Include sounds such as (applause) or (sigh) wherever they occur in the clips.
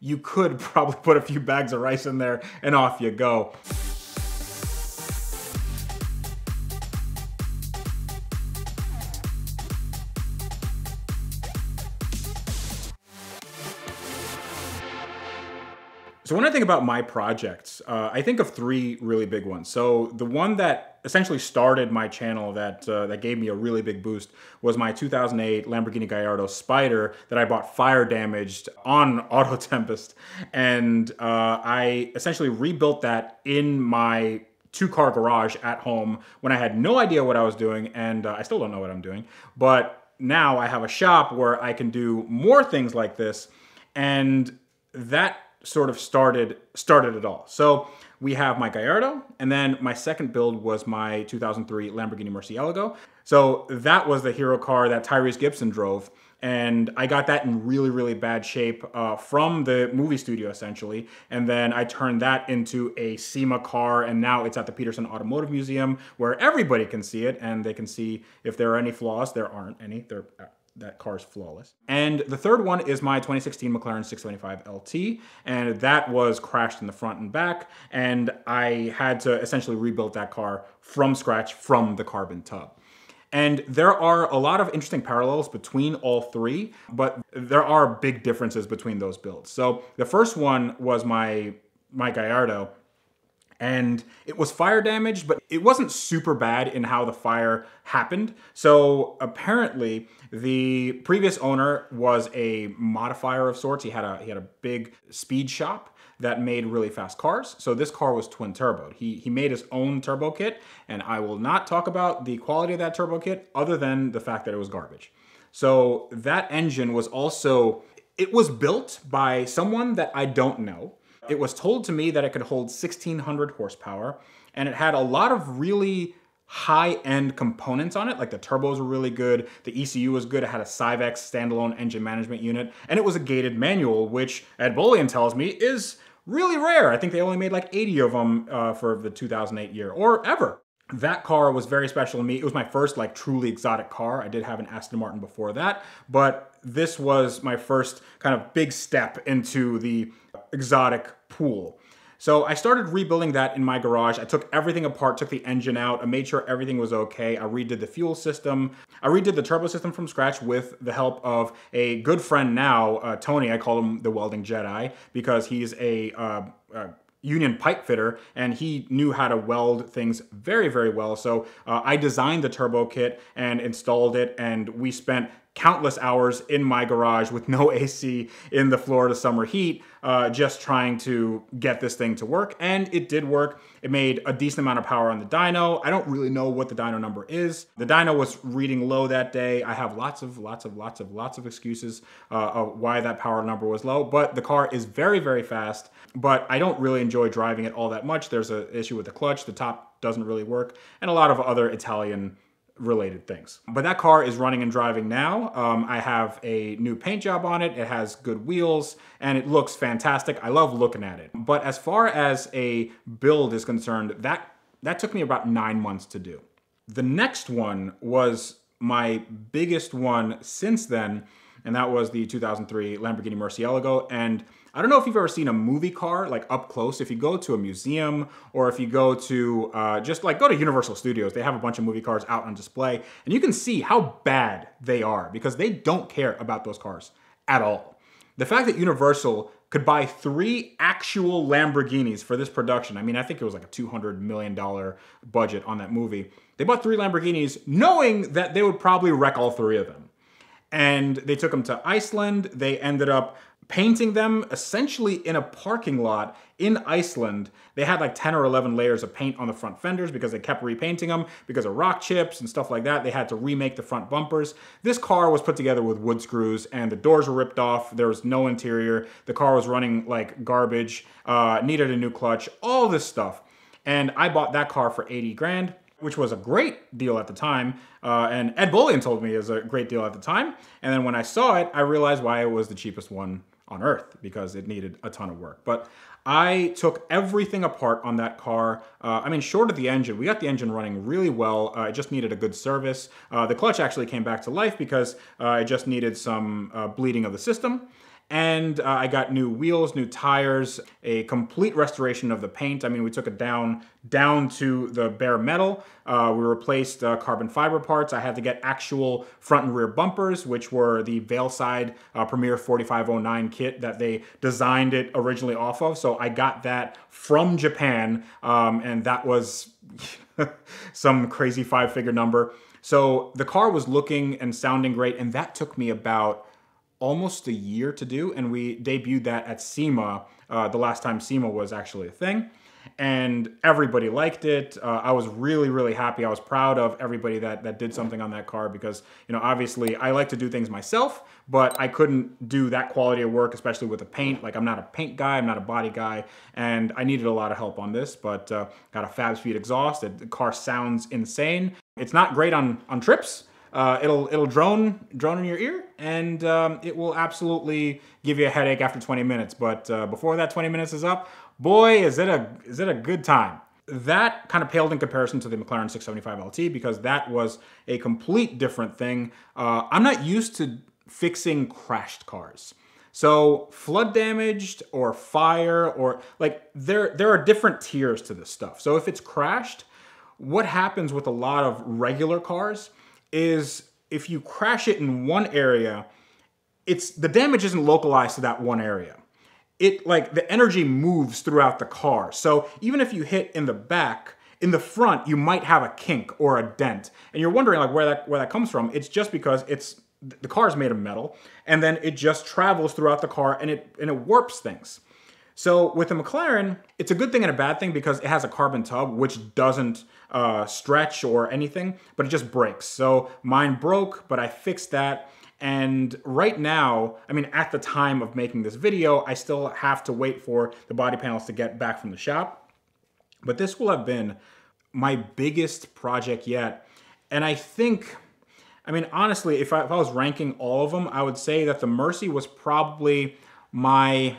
you could (laughs) probably put a few bags of rice in there and off you go. So when I think about my projects, uh, I think of three really big ones. So the one that essentially started my channel that uh, that gave me a really big boost was my 2008 Lamborghini Gallardo Spider that I bought fire damaged on (laughs) Auto Tempest, and uh, I essentially rebuilt that in my two car garage at home when I had no idea what I was doing, and uh, I still don't know what I'm doing, but now I have a shop where I can do more things like this, and that sort of started started it all. So we have my Gallardo, and then my second build was my 2003 Lamborghini Murcielago. So that was the hero car that Tyrese Gibson drove. And I got that in really, really bad shape uh, from the movie studio, essentially. And then I turned that into a SEMA car, and now it's at the Peterson Automotive Museum, where everybody can see it, and they can see if there are any flaws. There aren't any. They're that car is flawless. And the third one is my 2016 McLaren 675 LT, and that was crashed in the front and back, and I had to essentially rebuild that car from scratch from the carbon tub. And there are a lot of interesting parallels between all three, but there are big differences between those builds. So the first one was my my Gallardo, and it was fire damaged, but it wasn't super bad in how the fire happened. So apparently, the previous owner was a modifier of sorts. He had a he had a big speed shop that made really fast cars. So this car was twin turbo. He he made his own turbo kit, and I will not talk about the quality of that turbo kit other than the fact that it was garbage. So that engine was also it was built by someone that I don't know it was told to me that it could hold 1600 horsepower and it had a lot of really high-end components on it. Like the turbos were really good, the ECU was good, it had a Syvecs standalone engine management unit, and it was a gated manual, which Ed Bolian tells me is really rare. I think they only made like 80 of them uh, for the 2008 year, or ever. That car was very special to me. It was my first like truly exotic car. I did have an Aston Martin before that, but this was my first kind of big step into the exotic pool. So I started rebuilding that in my garage. I took everything apart, took the engine out, I made sure everything was okay. I redid the fuel system. I redid the turbo system from scratch with the help of a good friend now, uh, Tony. I call him the welding Jedi because he's a uh, uh, union pipe fitter and he knew how to weld things very very well. So uh, i designed the turbo kit and installed it and we spent countless hours in my garage with no (laughs) AC in the Florida summer heat, uh, just trying to get this thing to work. And it did work. It made a decent amount of power on the dyno. I don't really know what the dyno number is. The dyno was reading low that day. I have lots of, lots of, lots of, lots of excuses uh, of why that power number was low, but the car is very, very fast. But I don't really enjoy driving it all that much. There's an issue with the clutch. The top doesn't really work, and a lot of other Italian related things. But that car is running and driving now. Um, I have a new paint job on it. It has good wheels and it looks fantastic. I love looking at it. But as far as a build is concerned, that, that took me about nine months to do. The next one was my biggest one since then, and that was the 2003 Lamborghini Murcielago. And I don't know if you've ever seen a movie car like up close. If you go to a museum or if you go to uh, just like go to Universal Studios, they have a bunch of movie cars out on display, and you can see how bad they are because they don't care about those cars at all. The fact that Universal could buy three actual Lamborghinis for this production. I mean, I think it was like a $200 million budget on that movie. They bought three Lamborghinis knowing that they would probably wreck all three of them. And they took them to Iceland. They ended up painting them essentially in a parking lot in Iceland. They had like 10 or 11 layers of paint on the front fenders because they kept repainting them because of rock chips and stuff like that. They had to remake the front bumpers. This car was put together with wood screws and the doors were ripped off. There was no interior. The car was running like garbage, uh, needed a new clutch, all this stuff. And I bought that car for 80 grand which was a great deal at the time. Uh, and Ed Bolian told me it was a great deal at the time. And then when I saw it, I realized why it was the cheapest one on Earth because it needed a ton of work. But I took everything apart on that car. Uh, I mean, short of the engine, we got the engine running really well. Uh, it just needed a good service. Uh, the clutch actually came back to life because uh, it just needed some uh, bleeding of the system. And uh, I got new wheels, new tires, a complete restoration of the paint. I mean, we took it down down to the bare metal. Uh, we replaced uh, carbon fiber parts. I had to get actual front and rear bumpers, which were the Veilside uh, Premier 4509 kit that they designed it originally off of. So I got that from Japan, um, and that was (laughs) some crazy five figure number. So the car was looking and sounding great, and that took me about almost a year to do, and we debuted that at SEMA uh, the last time SEMA was actually a thing. And everybody liked it. Uh, I was really, really happy. I was proud of everybody that, that did something on that car because, you know, obviously I like to do things myself, but I couldn't do that quality of work, especially with the paint. Like I'm not a paint guy, I'm not a body guy, and I needed a lot of help on this, but uh, got a Fab Speed exhaust. The car sounds insane. It's not great on, on trips, uh, it'll it'll drone drone in your ear, and um, it will absolutely give you a headache after 20 minutes. But uh, before that 20 minutes is up, boy, is it a is it a good time. That kind of paled in comparison to the McLaren 675 LT because that was a complete different thing. Uh, I'm not used to fixing crashed cars. So flood damaged or fire or like there there are different tiers to this stuff. So if it's crashed, what happens with a lot of regular cars is if you crash it in one area, it's the damage isn't localized to that one area. It like the energy moves throughout the car. So even if you hit in the back, in the front, you might have a kink or a dent. And you're wondering like where that where that comes from. It's just because it's the car is made of metal and then it just travels throughout the car and it and it warps things. So with the McLaren, it's a good thing and a bad thing because it has a carbon tub, which doesn't uh, stretch or anything, but it just breaks. So mine broke, but I fixed that. And right now, I mean, at the time of making this video, I still have to wait for the body panels to get back from the shop. But this will have been my biggest project yet. And I think, I mean, honestly, if I, if I was ranking all of them, I would say that the Murci was probably my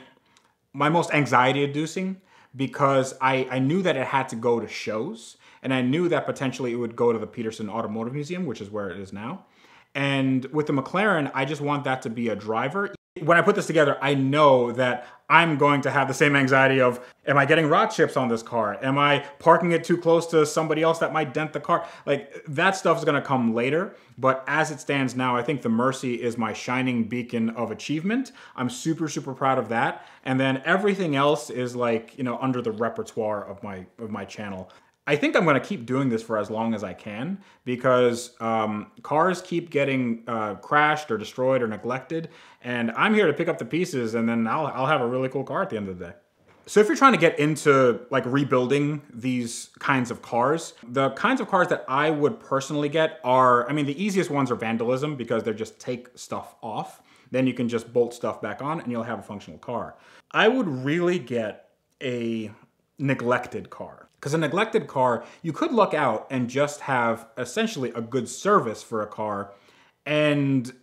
my most anxiety inducing because I, I knew that it had to go to shows and I knew that potentially it would go to the Peterson Automotive Museum, which is where it is now. And with the McLaren, I just want that to be a driver when I put this together, I know that I'm going to have the same anxiety of, am I getting rot chips on this car? Am I parking it too close to somebody else that might dent the car? Like that stuff is gonna come later. But as it stands now, I think the Murci is my shining beacon of achievement. I'm super, super proud of that. And then everything else is like, you know, under the repertoire of my of my channel. I think I'm going to keep doing this for as long as I can because um, cars keep getting uh, crashed or destroyed or neglected, and I'm here to pick up the pieces, and then I'll, I'll have a really cool car at the end of the day. So if you're trying to get into like rebuilding these kinds of cars, the kinds of cars that I would personally get are, I mean, the easiest ones are vandalism because they're just take stuff off. Then you can just bolt stuff back on and you'll have a functional car. I would really get a neglected car because a neglected car, you could look out and just have essentially a good service for a car and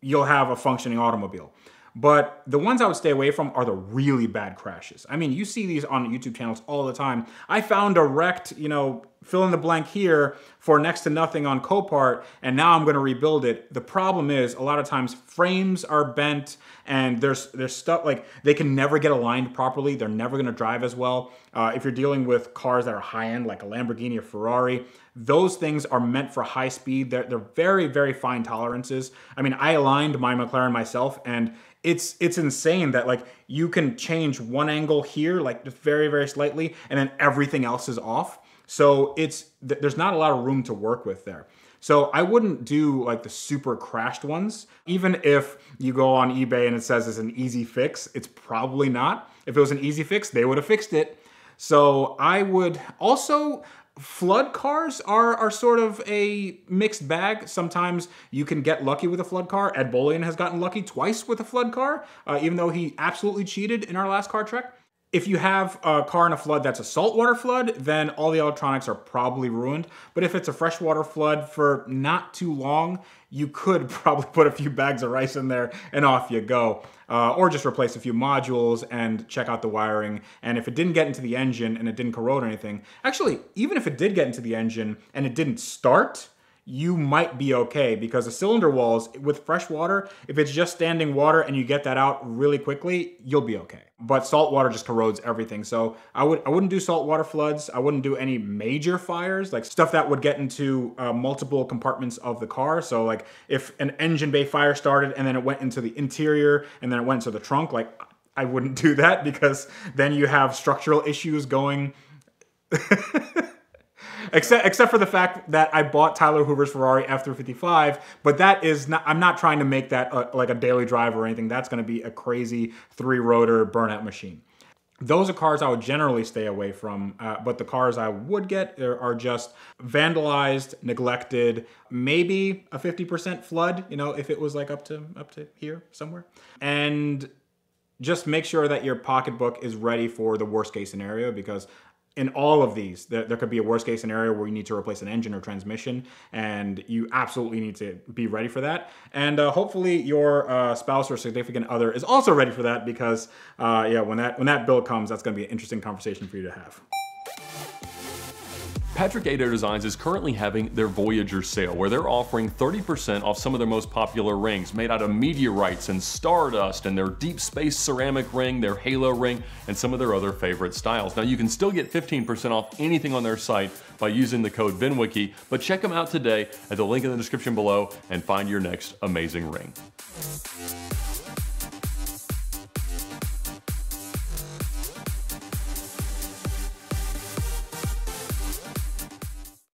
you'll have a functioning automobile. But the ones I would stay away from are the really bad crashes. I mean, you see these on YouTube channels all the time. I found a wrecked, you know, fill in the blank here for next to nothing on Copart, and now I'm gonna rebuild it. The problem is a lot of times frames are bent and there's there's stuff like they can never get aligned properly. They're never gonna drive as well. Uh, if you're dealing with cars that are high end, like a Lamborghini or Ferrari, those things are meant for high speed. They're, they're very, very fine tolerances. I mean, I aligned my McLaren myself and it's it's insane that like you can change one angle here like just very very slightly and then everything else is off so it's there's not a lot of room to work with there so I wouldn't do like the super crashed ones. Even if you go on eBay and it says it's an easy fix, it's probably not. If it was an easy fix, they would have fixed it. So I would also flood cars are, are sort of a mixed bag. Sometimes you can get lucky with a flood car. Ed Bolian has gotten lucky twice with a flood car, uh, even though he absolutely cheated in our last car trek. If you have a car in a flood that's a saltwater flood, then all the electronics are probably ruined. But if it's a freshwater flood for not too long, you could (laughs) probably put a few bags of rice in there and off you go. Uh, or just replace a few modules and check out the wiring. And if it didn't get into the engine and it didn't corrode or anything, actually, even if it did get into the engine and it didn't start, you might be okay because the cylinder walls with fresh water, if it's just standing water and you get that out really quickly, you'll be okay. But salt water just corrodes everything. So I would I wouldn't do salt water floods. I wouldn't do any major fires, like stuff that would get into uh, multiple compartments of the car. So like if an engine bay fire started and then it went into the interior and then it went into the trunk, like I wouldn't (laughs) do that because then you have structural issues going (laughs) except except for the fact that I bought Tyler Hoover's Ferrari F355, but that is not. I'm not trying to make that a, like a daily drive or anything. That's going to be a crazy three rotor burnout machine. Those are cars I would generally stay away from, uh, but the cars I would get are, are just vandalized, neglected, maybe a 50% flood, you know, if it was like up to up to here somewhere. And just make sure that your pocketbook is ready for the worst case scenario because in all of these, there, there, could be a worst case scenario where you need to replace an engine or transmission, and you absolutely need to be ready for that. And uh, hopefully, your uh, spouse or significant other is also ready for that because, uh, yeah, when that when that bill comes, that's going to be an interesting conversation for you to have. Patrick Adair Designs is currently having their Voyager sale where they're offering 30% off some of their most popular rings made out of meteorites and stardust and their deep space ceramic ring, their halo ring, and some of their other favorite styles. Now you can still get 15% off anything on their site by using the code VinWiki, but check them out today at the link in the description below and find your next amazing ring.